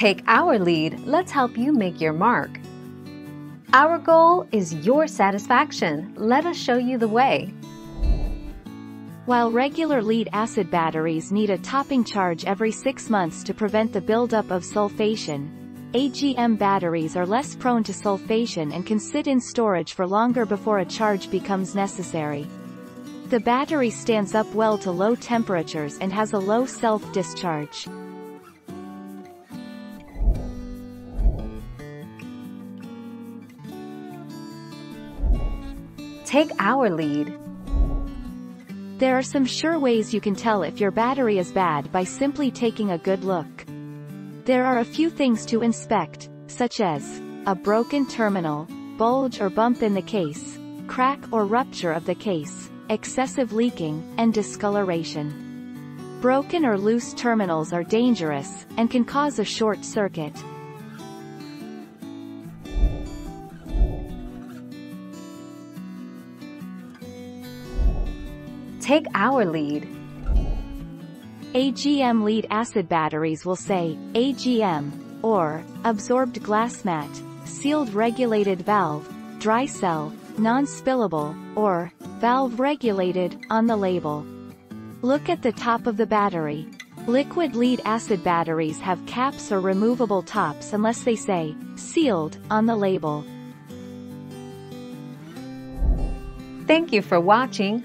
Take our lead, let's help you make your mark. Our goal is your satisfaction. Let us show you the way. While regular lead-acid batteries need a topping charge every six months to prevent the buildup of sulfation, AGM batteries are less prone to sulfation and can sit in storage for longer before a charge becomes necessary. The battery stands up well to low temperatures and has a low self-discharge. Take our lead. There are some sure ways you can tell if your battery is bad by simply taking a good look. There are a few things to inspect, such as a broken terminal, bulge or bump in the case, crack or rupture of the case, excessive leaking, and discoloration. Broken or loose terminals are dangerous, and can cause a short circuit. Take our lead. AGM lead-acid batteries will say, AGM, or, absorbed glass mat, sealed regulated valve, dry cell, non-spillable, or, valve regulated, on the label. Look at the top of the battery. Liquid lead-acid batteries have caps or removable tops unless they say, sealed, on the label. Thank you for watching.